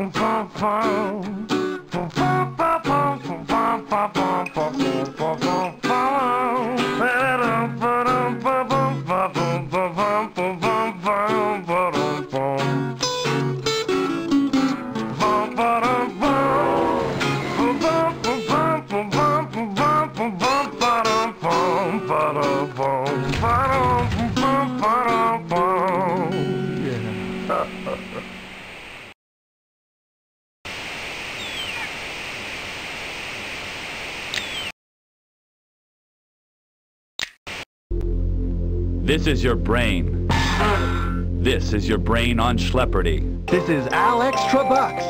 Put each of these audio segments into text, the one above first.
pom pom pom. Brain. This is your brain on Schlepperty. This is Alex Extra Bucks.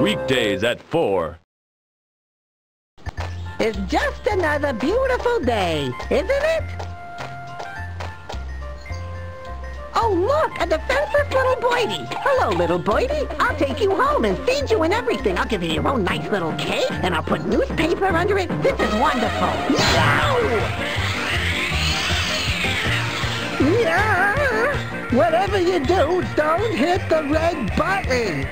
Weekdays at 4. It's just another beautiful day, isn't it? Oh, look, a defenseless little boydie. Hello, little boydie. I'll take you home and feed you and everything. I'll give you your own nice little cake, and I'll put newspaper under it. This is wonderful. Meow! Yeah! Whatever you do, don't hit the red button.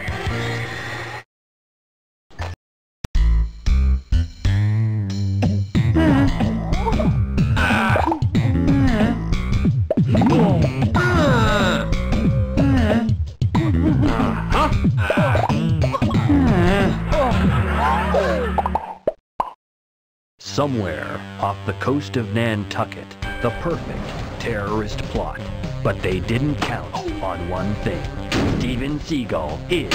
Somewhere off the coast of Nantucket, the perfect terrorist plot. But they didn't count on one thing. Steven Seagal is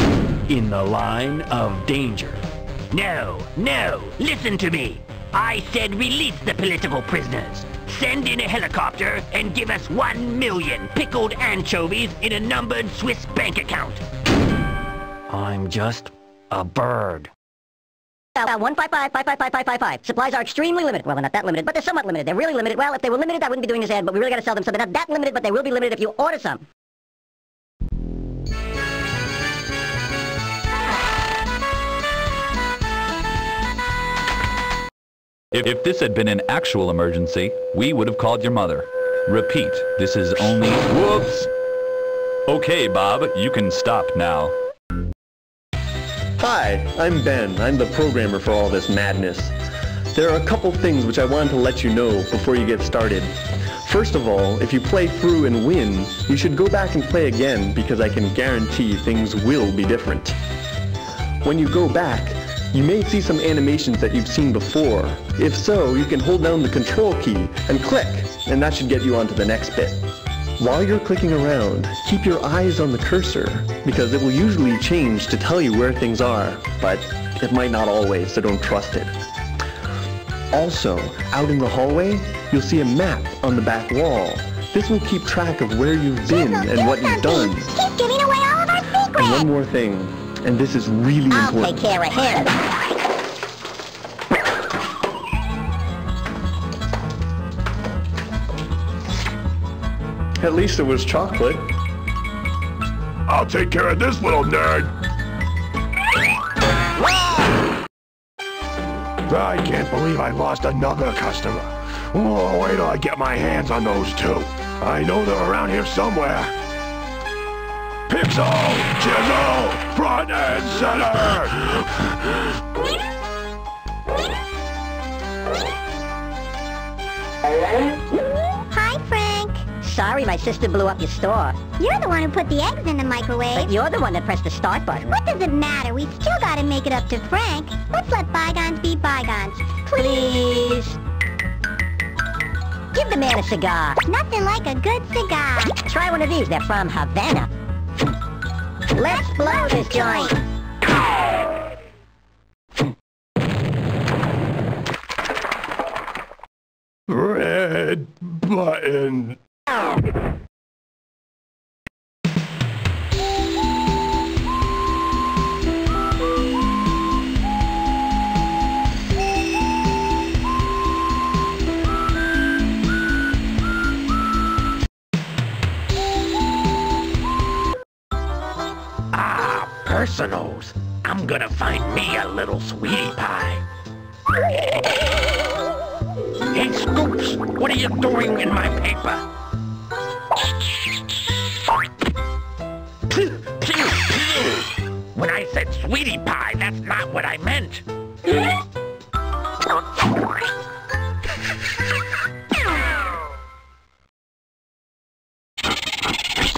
in the line of danger. No, no, listen to me. I said release the political prisoners. Send in a helicopter and give us one million pickled anchovies in a numbered Swiss bank account. I'm just a bird. Uh, one five five five five five five five five. Supplies are extremely limited. Well, they're not that limited, but they're somewhat limited. They're really limited. Well, if they were limited, I wouldn't be doing this ad, but we really got to sell them, so they're not that limited, but they will be limited if you order some. If, if this had been an actual emergency, we would have called your mother. Repeat, this is only... Whoops! Okay, Bob, you can stop now. Hi, I'm Ben. I'm the programmer for all this madness. There are a couple things which I wanted to let you know before you get started. First of all, if you play through and win, you should go back and play again because I can guarantee things will be different. When you go back, you may see some animations that you've seen before. If so, you can hold down the control key and click, and that should get you onto the next bit. While you're clicking around, keep your eyes on the cursor, because it will usually change to tell you where things are, but it might not always, so don't trust it. Also, out in the hallway, you'll see a map on the back wall. This will keep track of where you've been and what you've done. Keep giving away all of our secrets. And one more thing, and this is really I'll important. take care of him. At least it was chocolate. I'll take care of this little nerd. I can't believe I lost another customer. Oh, wait till I get my hands on those two. I know they're around here somewhere. Pixel! Chisel! Front and center! Hi, Frank. Sorry my sister blew up your store. You're the one who put the eggs in the microwave. But you're the one that pressed the start button. What does it matter? We still gotta make it up to Frank. Let's let bygones be bygones. Please. Give the man a cigar. Nothing like a good cigar. Try one of these. They're from Havana. Let's blow this joint. Red button. Ah, personals. I'm gonna find me a little sweetie pie. Hey, Scoops, what are you doing in my paper? Sweetie pie, that's not what I meant.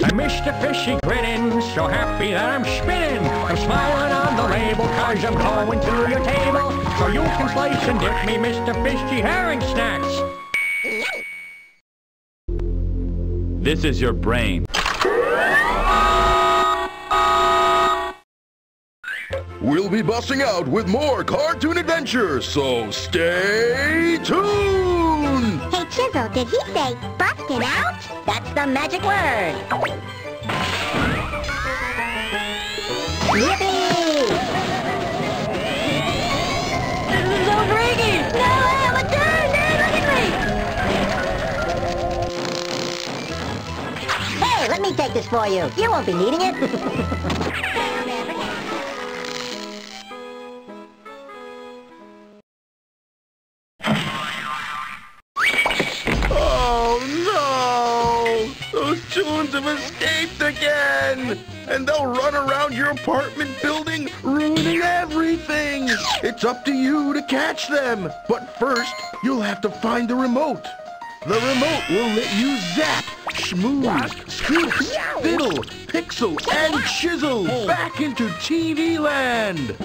I'm Mr. Fishy grinning, so happy that I'm spinning. I'm smiling on the label cause I'm going to your table. So you can slice and dip me Mr. Fishy herring snacks. This is your brain. We'll be busting out with more cartoon adventures, so stay tuned! Hey, Chisel, did he say busted out? That's the magic word. Yippee! This is so freaky! No, I'm a turn! Hey, look at me! Hey, let me take this for you. You won't be needing it. It's up to you to catch them! But first, you'll have to find the remote. The remote will let you zap, schmooze, scoop, fiddle, pixel, and chisel back into TV land!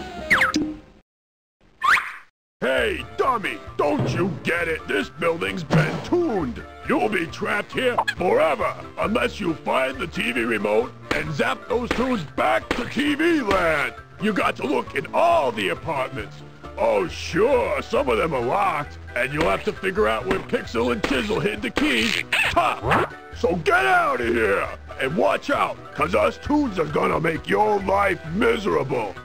Hey, dummy, don't you get it? This building's been tooned. You'll be trapped here forever unless you find the TV remote and zap those toons back to TV land. You got to look in all the apartments. Oh, sure, some of them are locked, and you'll have to figure out where Pixel and Chisel hid the keys. Ha! So get out of here and watch out, cause us toons are gonna make your life miserable.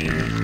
You.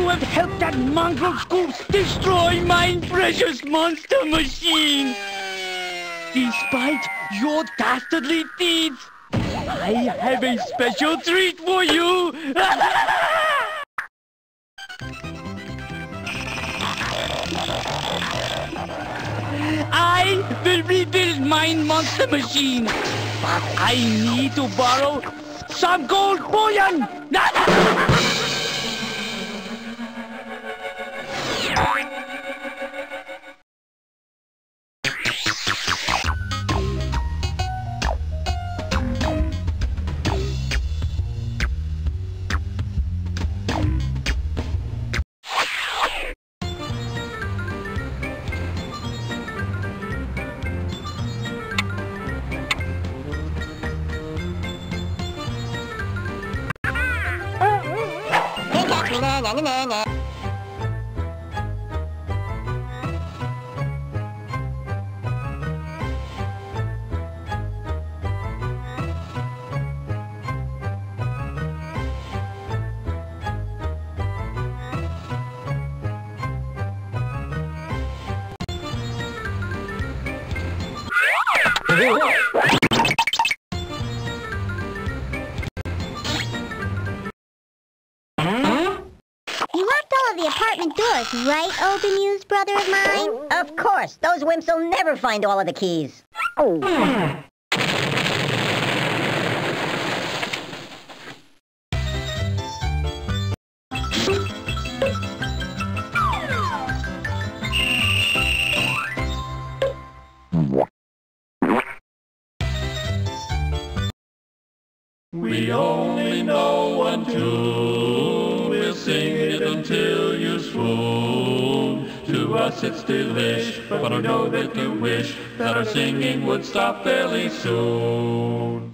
Have helped that mongrel Scoops destroy my precious monster machine. Despite your dastardly deeds, I have a special treat for you. I will rebuild my monster machine, but I need to borrow some gold bullion. right, Open News, brother of mine? Of course, those wimps will never find all of the keys. Oh. We only know one us it's delish, but I know that you wish that our singing would stop fairly soon.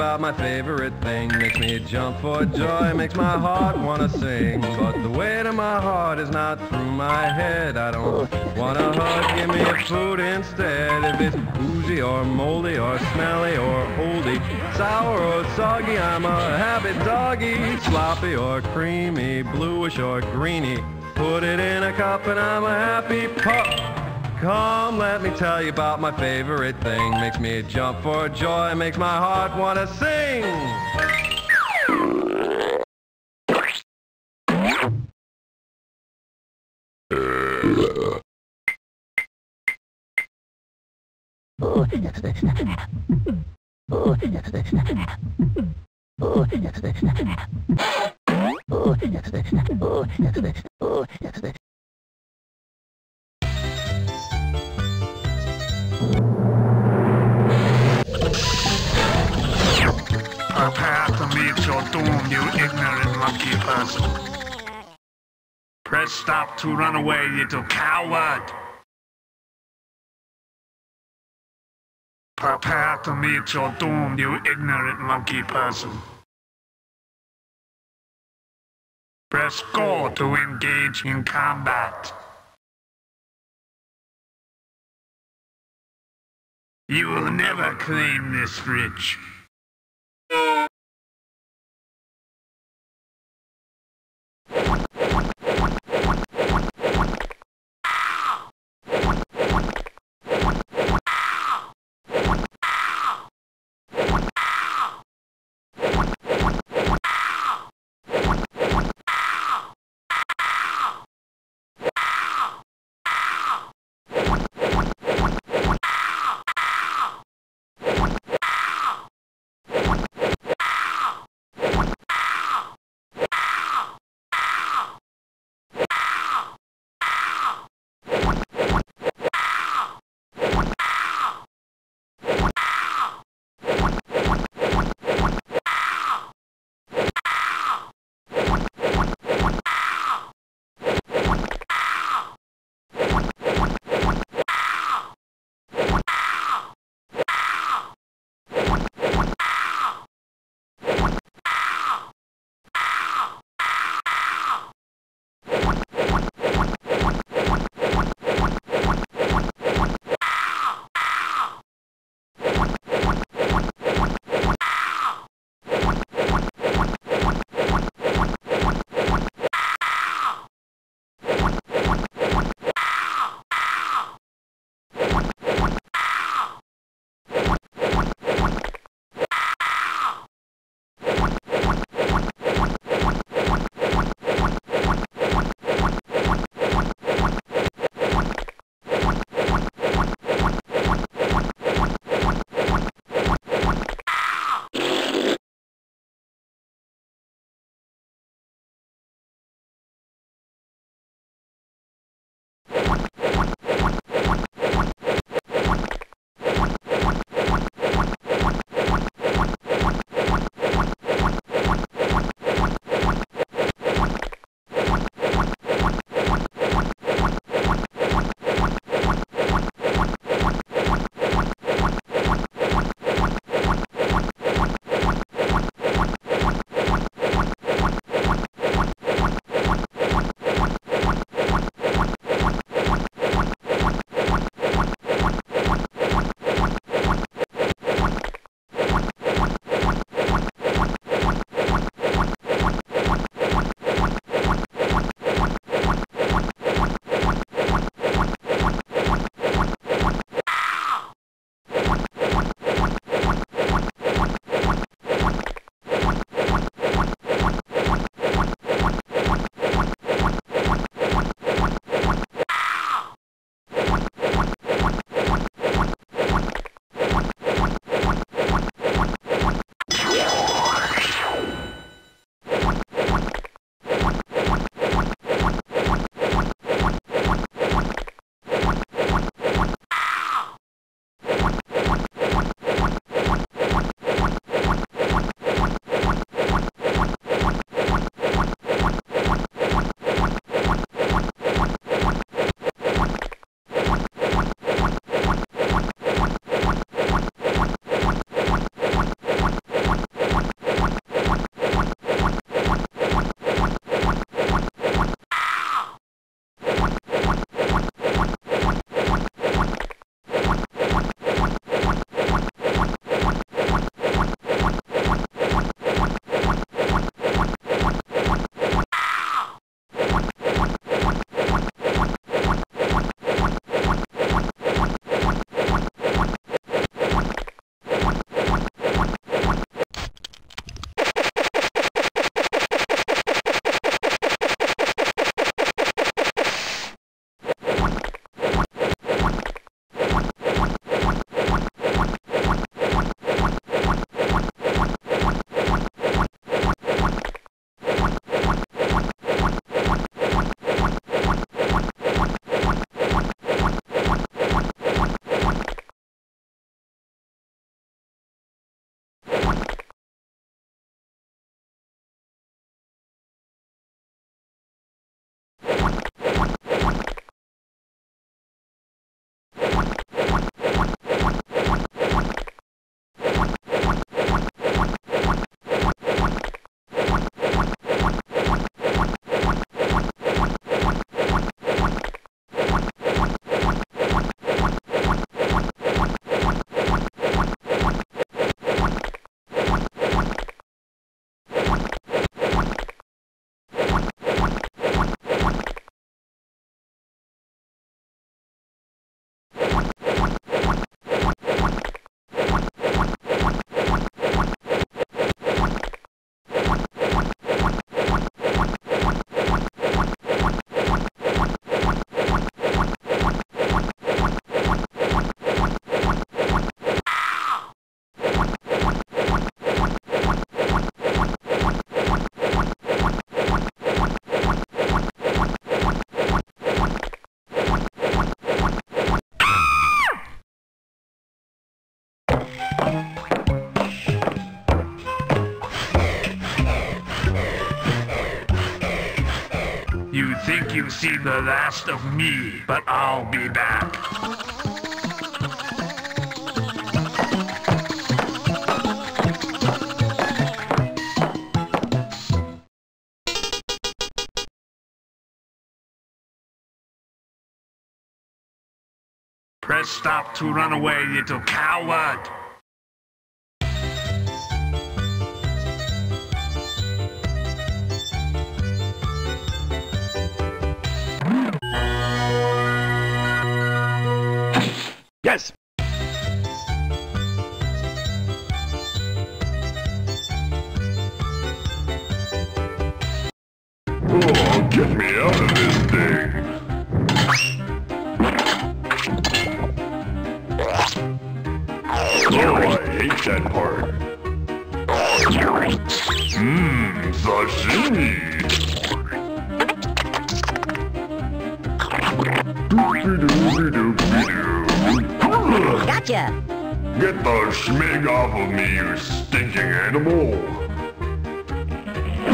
About my favorite thing. Makes me jump for joy, makes my heart wanna sing. But the weight of my heart is not through my head. I don't wanna hug, give me a food instead. If it's oozy or moldy or smelly or oldy, sour or soggy, I'm a happy doggy. Sloppy or creamy, bluish or greeny. Put it in a cup and I'm a happy pup. Come, let me tell you about my favorite thing. Makes me jump for joy, makes my heart want to sing. Prepare doom, you ignorant monkey person. Press stop to run away, you little coward. Prepare to meet your doom, you ignorant monkey person. Press go to engage in combat. You will never claim this ridge. The last of me, but I'll be back. Press stop to run away, little coward!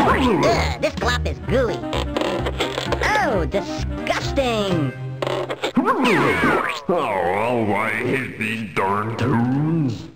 Ugh, this glop is gooey. Oh, disgusting. Oh, I hate these darn toons!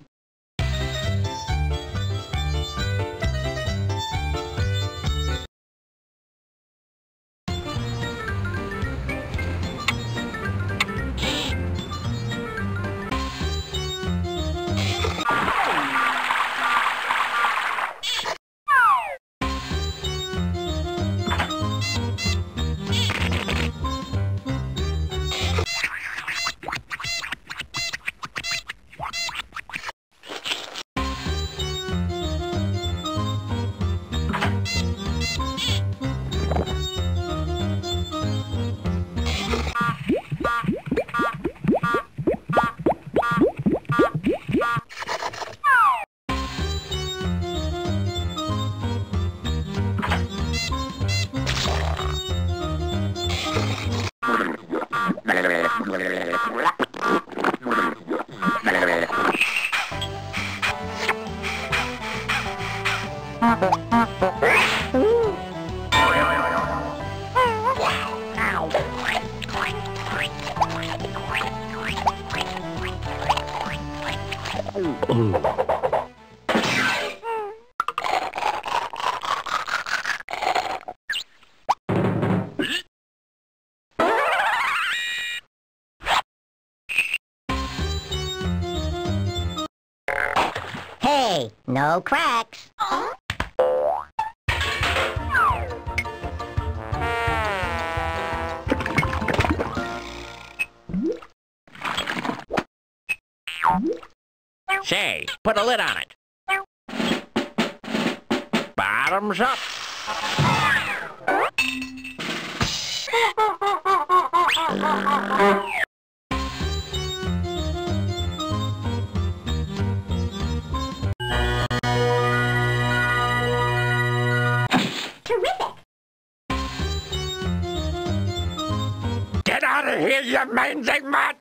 Put a lid on it. Bottoms up. Terrific. Get out of here, you mangy mutt!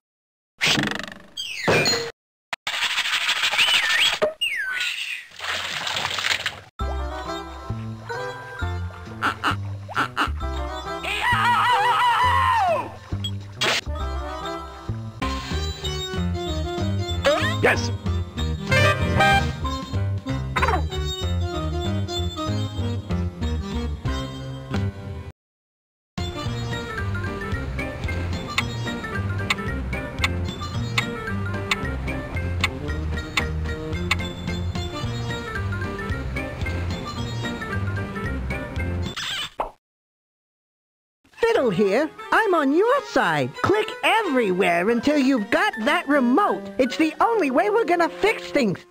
Here. I'm on your side. Click everywhere until you've got that remote. It's the only way we're gonna fix things.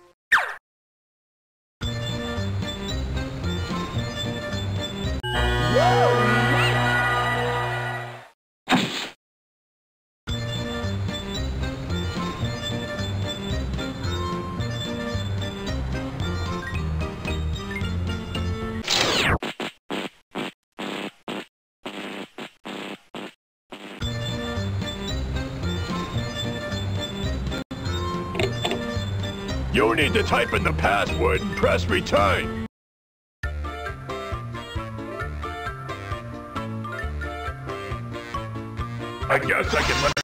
You need to type in the password and press return. I guess I can let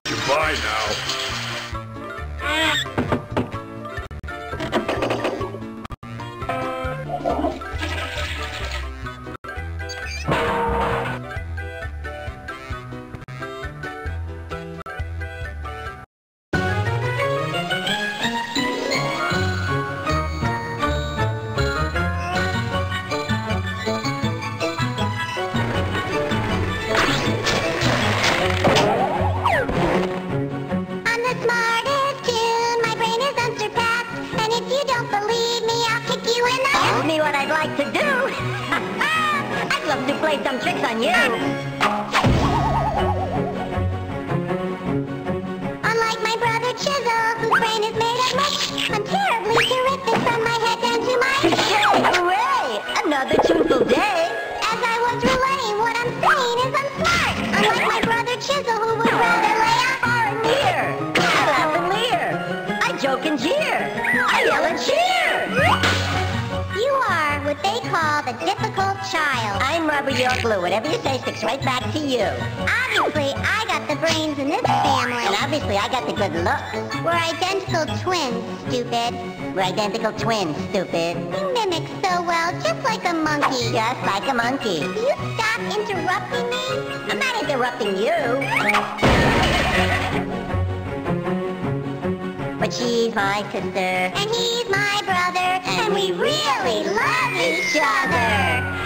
I'd love to play some tricks on you. Call difficult child. I'm rubber, you're glue. Whatever you say sticks right back to you. Obviously, I got the brains in this family. And obviously, I got the good looks. We're identical twins, stupid. We're identical twins, stupid. You mimic so well, just like a monkey. Just like a monkey. Will you stop interrupting me? I'm not interrupting you. But she's my sister. And he's my brother, and, we really love each other.